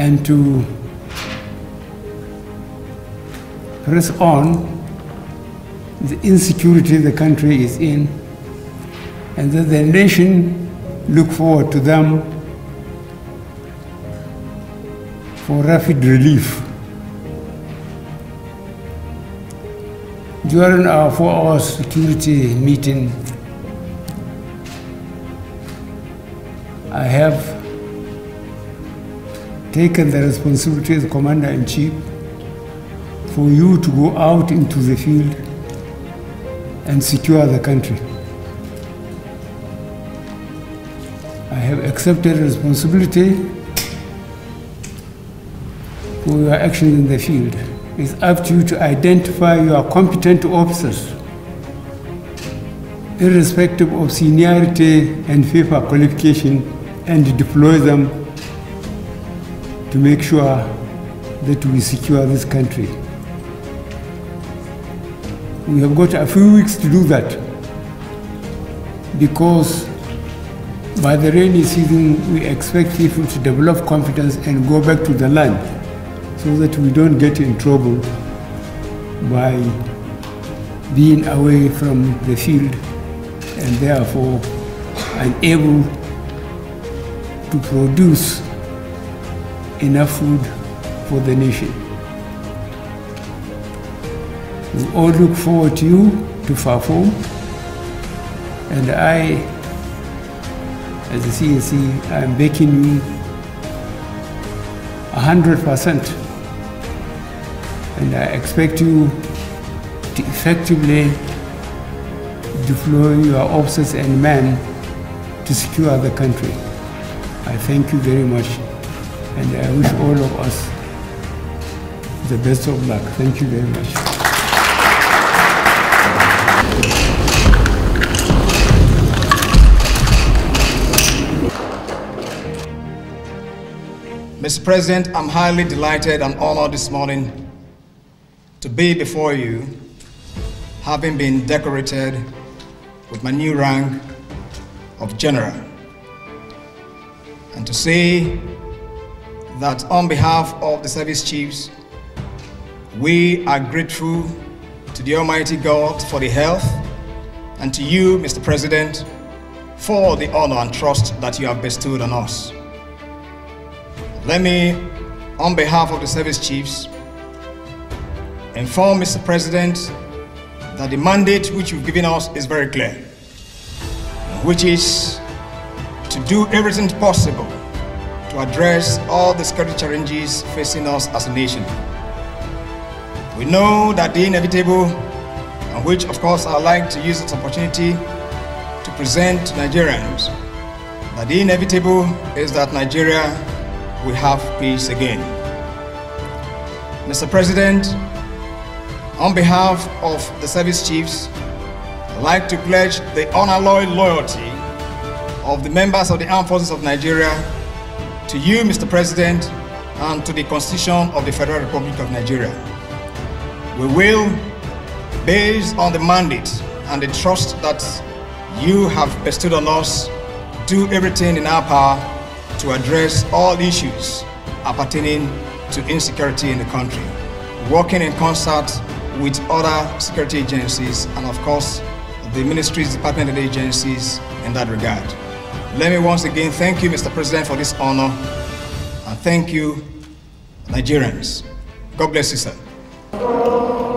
And to press on the insecurity the country is in, and that the nation look forward to them for rapid relief. During our four-hour security meeting, I have taken the responsibility as Commander-in-Chief for you to go out into the field and secure the country. I have accepted responsibility for your actions in the field. It's up to you to identify your competent officers, irrespective of seniority and paper qualification, and deploy them to make sure that we secure this country. We have got a few weeks to do that because by the rainy season we expect people to develop confidence and go back to the land so that we don't get in trouble by being away from the field and therefore unable to produce enough food for the nation. We all look forward to you to perform, and I, as a C-in-C, I am backing you hundred percent, and I expect you to effectively deploy your officers and men to secure the country. I thank you very much, and I wish all of us the best of luck. Thank you very much. Mr. President, I'm highly delighted and honored this morning to be before you, having been decorated with my new rank of General, and to say that on behalf of the service chiefs, we are grateful to the Almighty God for the health, and to you, Mr. President, for the honor and trust that you have bestowed on us. Let me, on behalf of the service chiefs, inform Mr. President that the mandate which you've given us is very clear, which is to do everything possible to address all the security challenges facing us as a nation. We know that the inevitable, and which of course I'd like to use this opportunity to present to Nigerians, that the inevitable is that Nigeria will have peace again. Mr. President, on behalf of the service chiefs, I'd like to pledge the unalloyed loyalty of the members of the Armed Forces of Nigeria to you, Mr. President, and to the Constitution of the Federal Republic of Nigeria. We will, based on the mandate and the trust that you have bestowed on us, do everything in our power to address all issues appertaining to insecurity in the country, working in concert with other security agencies and of course the ministries, department and agencies in that regard. Let me once again thank you, Mr. President, for this honor and thank you, Nigerians. God bless you, sir.